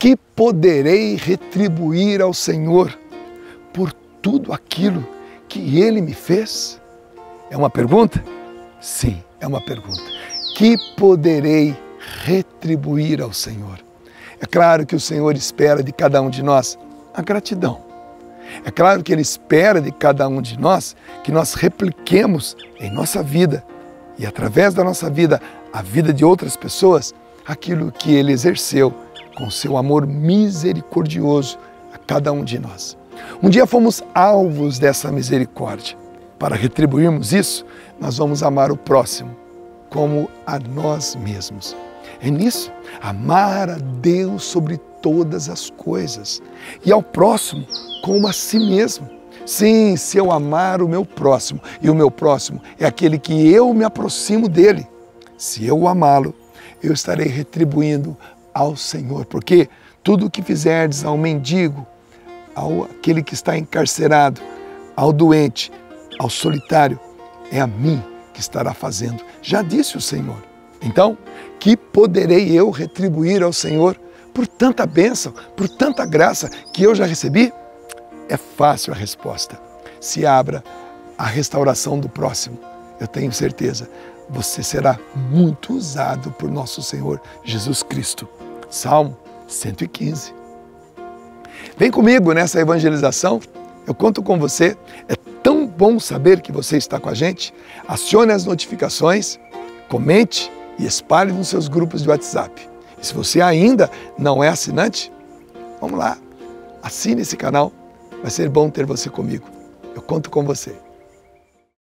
que poderei retribuir ao Senhor por tudo aquilo que Ele me fez? É uma pergunta? Sim, é uma pergunta. Que poderei retribuir ao Senhor? É claro que o Senhor espera de cada um de nós a gratidão. É claro que Ele espera de cada um de nós que nós repliquemos em nossa vida e através da nossa vida, a vida de outras pessoas, aquilo que Ele exerceu com seu amor misericordioso a cada um de nós. Um dia fomos alvos dessa misericórdia. Para retribuirmos isso, nós vamos amar o próximo como a nós mesmos. É nisso, amar a Deus sobre todas as coisas e ao próximo como a si mesmo. Sim, se eu amar o meu próximo, e o meu próximo é aquele que eu me aproximo dele, se eu amá-lo, eu estarei retribuindo ao Senhor, porque tudo o que fizerdes ao mendigo, ao aquele que está encarcerado, ao doente, ao solitário, é a mim que estará fazendo. Já disse o Senhor. Então, que poderei eu retribuir ao Senhor por tanta bênção, por tanta graça que eu já recebi? É fácil a resposta. Se abra a restauração do próximo. Eu tenho certeza, você será muito usado por nosso Senhor Jesus Cristo. Salmo 115. Vem comigo nessa evangelização. Eu conto com você. É tão bom saber que você está com a gente. Acione as notificações, comente e espalhe nos seus grupos de WhatsApp. E se você ainda não é assinante, vamos lá, assine esse canal. Vai ser bom ter você comigo. Eu conto com você.